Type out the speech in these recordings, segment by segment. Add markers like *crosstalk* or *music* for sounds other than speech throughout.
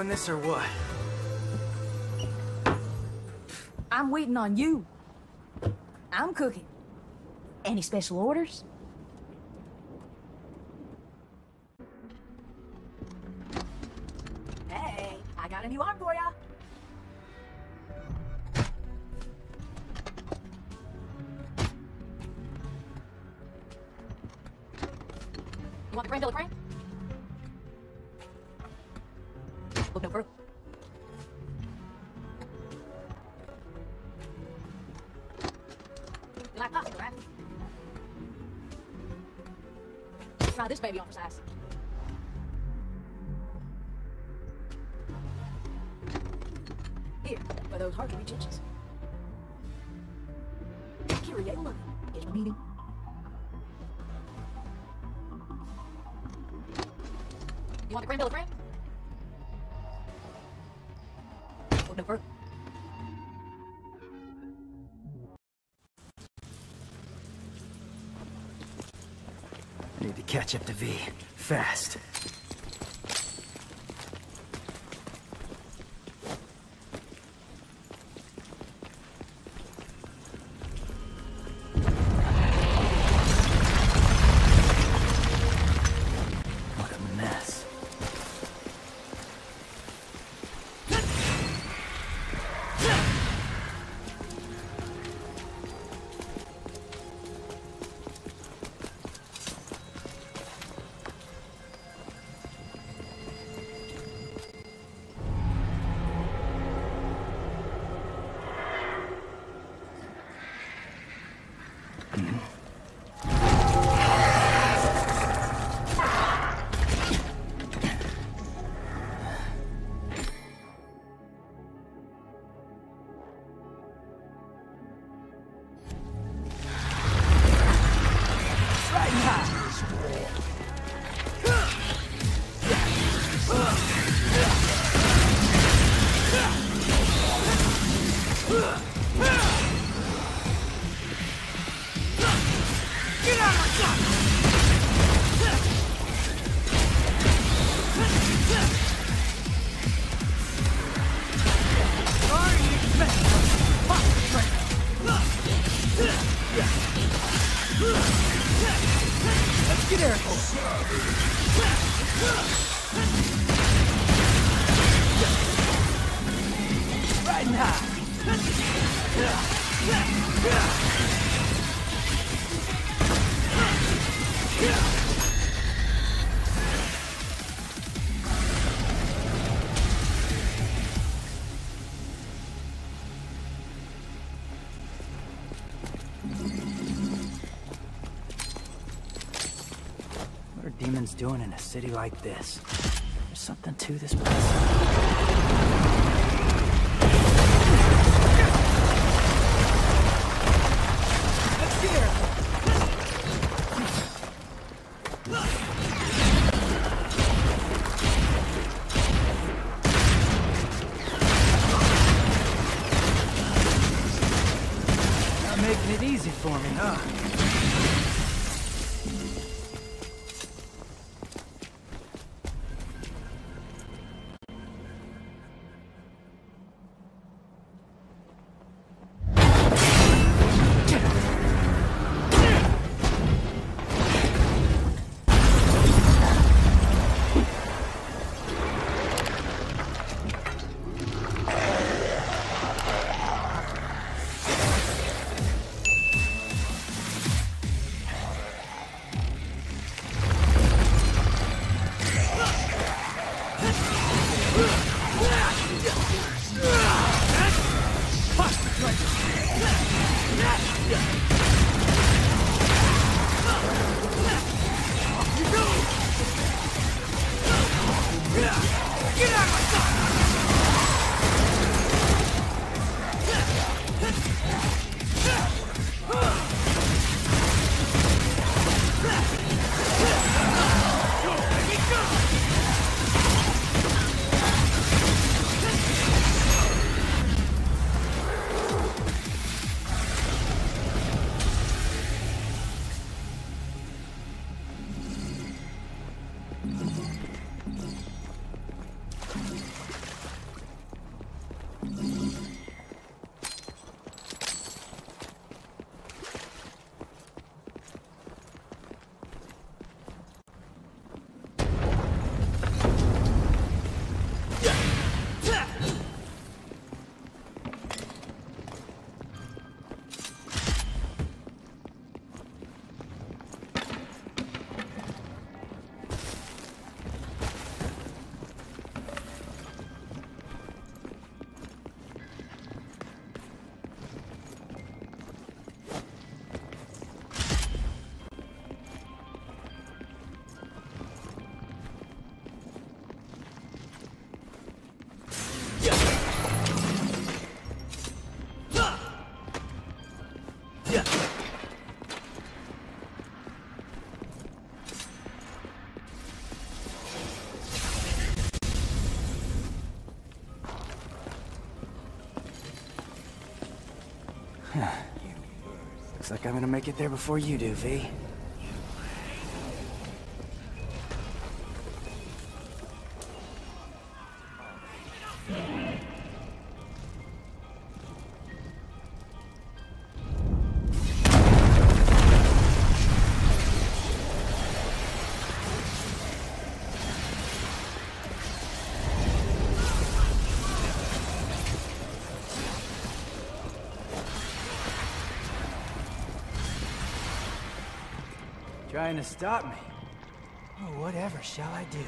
Doing this or what? I'm waiting on you. I'm cooking. Any special orders? Hey, I got a new arm for ya. You want the Billy Crane? Baby on for size. Catch up to V. Fast. What demons doing in a city like this? There's something to this place. Like I'm gonna make it there before you do, V. Trying to stop me? Oh, whatever shall I do?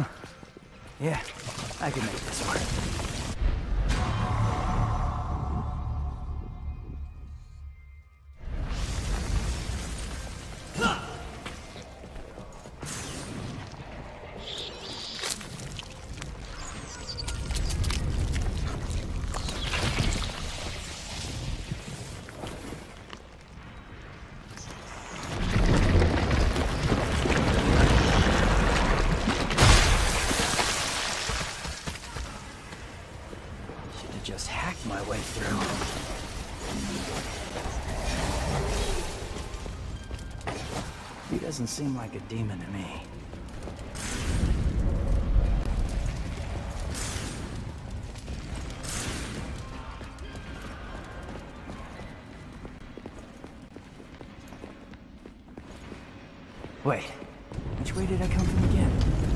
*laughs* Yeah, I can make this work. Doesn't seem like a demon to me. Wait, which way did I come from again?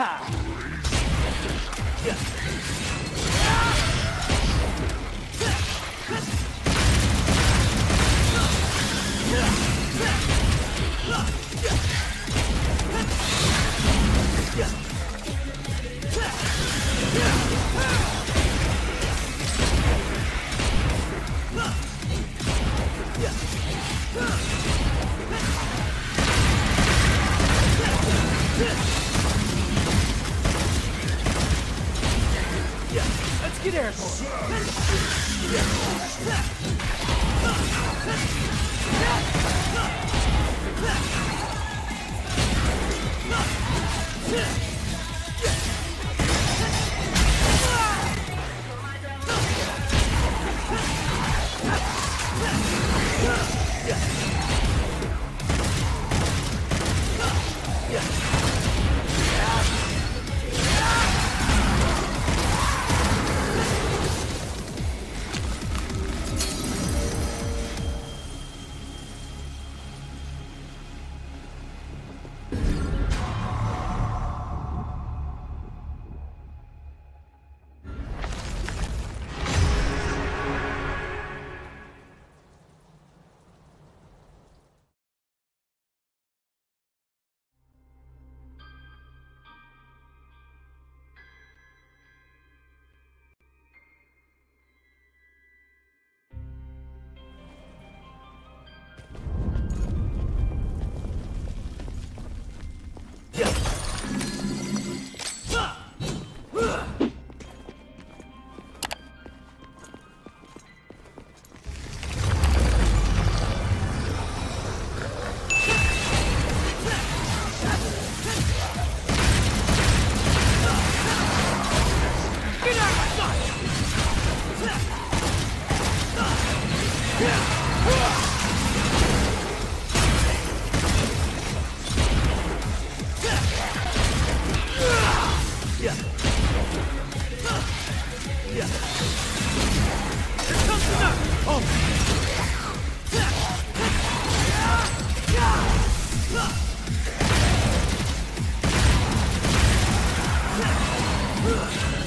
啊 I'm getting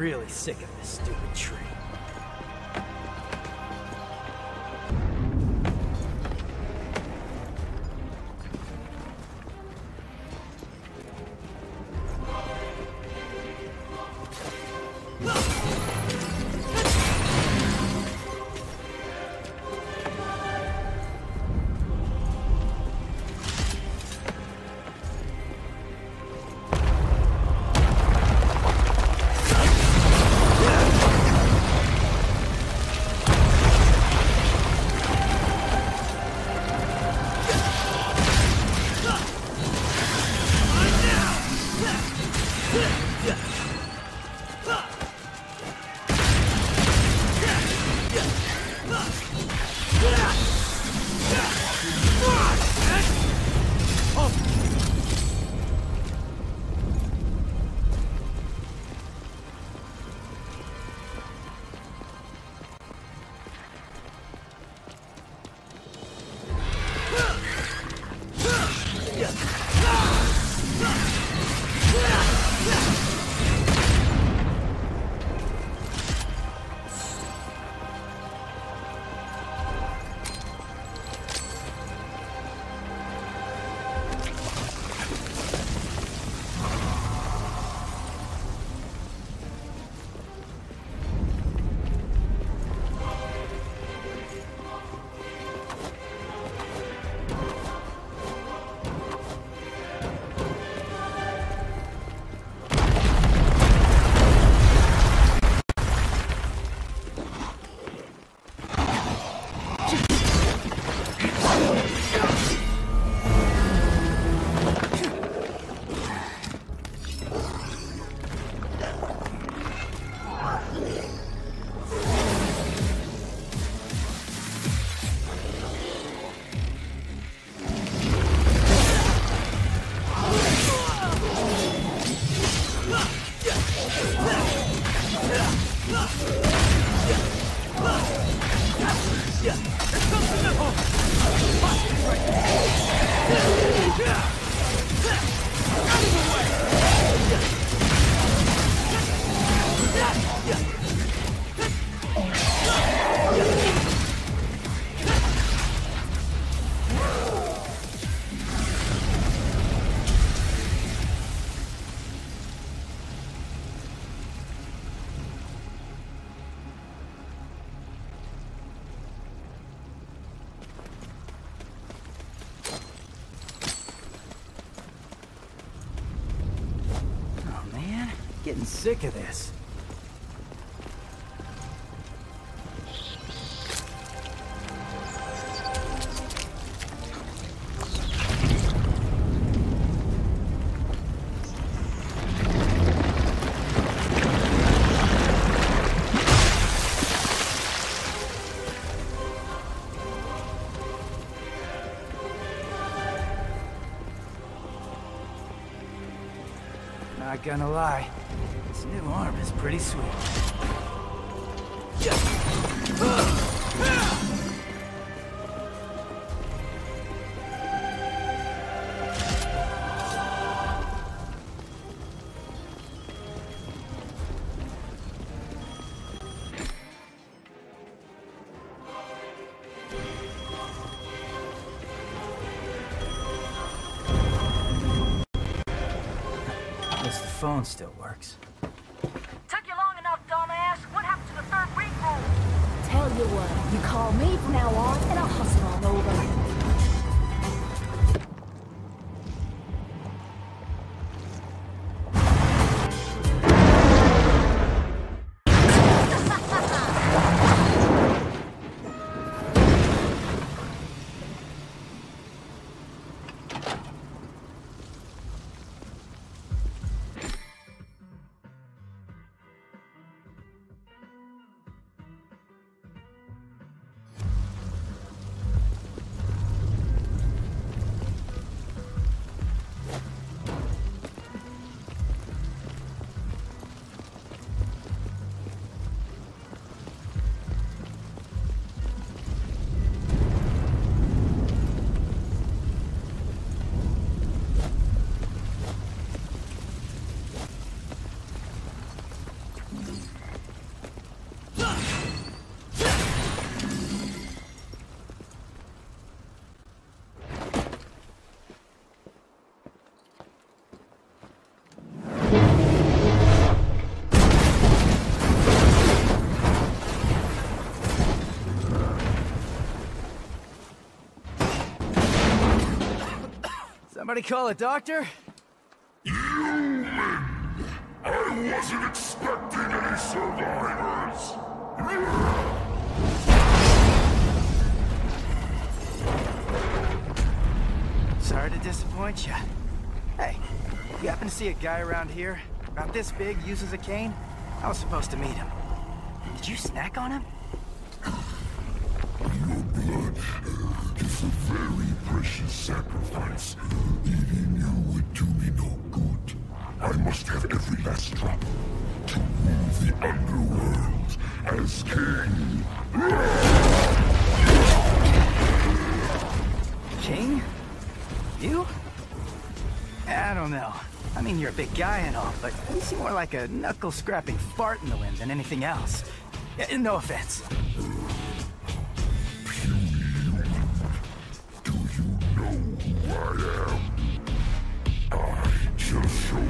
really sick of this stupid tree. Gonna lie, this new arm is pretty sweet. Phone still works. Took you long enough, dumbass. What happened to the third week rule? Tell you what, you call me from now on, and I'll hustle on over. Somebody call a doctor? I wasn't expecting any survivors. Sorry to disappoint you. Hey, you happen to see a guy around here, about this big, uses a cane? I was supposed to meet him. Did you snack on him? Your blood is a very precious sacrifice. I must have every last drop to rule the underworld as king. King? You? I don't know. I mean, you're a big guy and all, but you seem more like a knuckle-scrapping fart in the wind than anything else. No offense. Do you know who I am? I shall show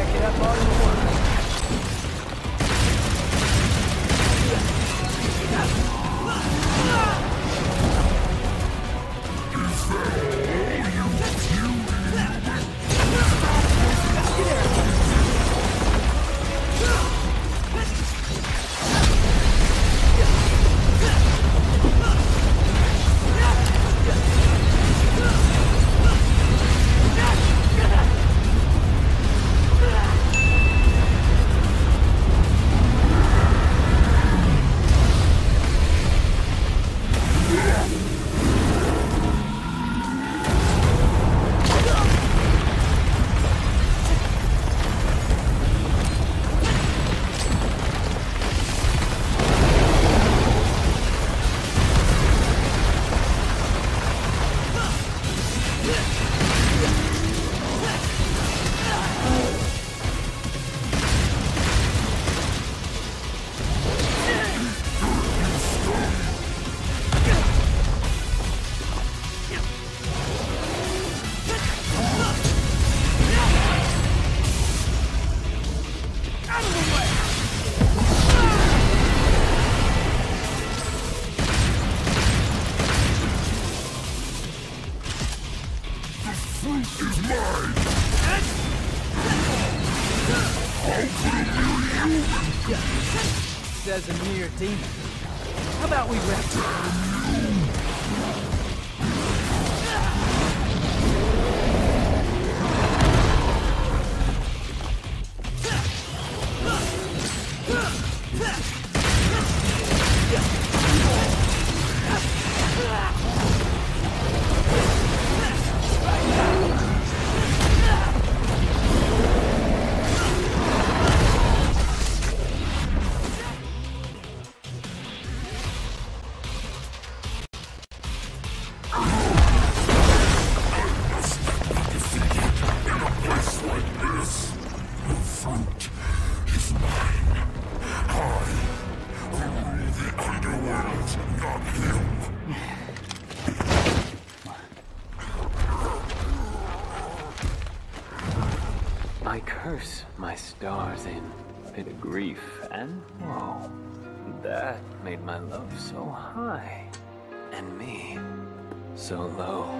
Jack it up high, and me so low.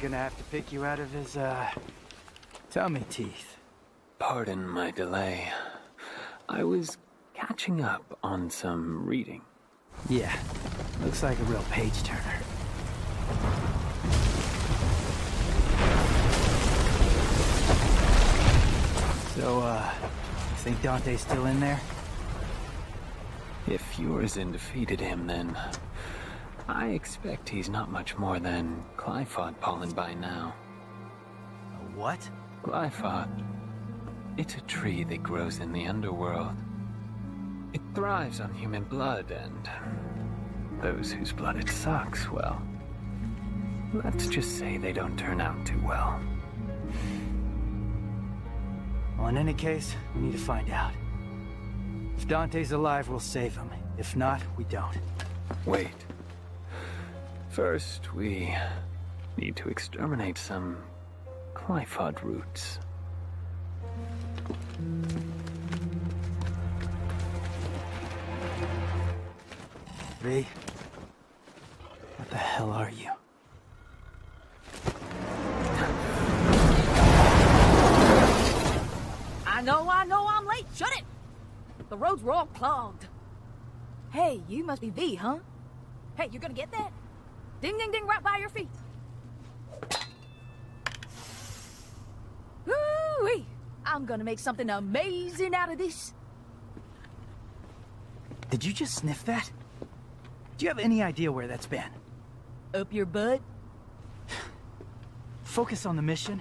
Gonna have to pick you out of his, uh, tummy teeth. Pardon my delay. I was catching up on some reading. Yeah, looks like a real page turner. So, uh, you think Dante's still in there? If Urizen defeated him, then I expect he's not much more than Qliphoth pollen by now. A what? Qliphoth. It's a tree that grows in the underworld. It thrives on human blood, and those whose blood it sucks, well, let's just say they don't turn out too well. Well, in any case, we need to find out. If Dante's alive, we'll save him. If not, we don't. Wait. First, we need to exterminate some Qliphoth roots. V, what the hell are you? I know, I know I'm late. Shut it! The roads were all clogged. Hey, you must be V, huh? Hey, you gonna get that? Ding, ding, ding, right by your feet. Ooh-wee! I'm gonna make something amazing out of this. Did you just sniff that? Do you have any idea where that's been? Up your butt? Focus on the mission.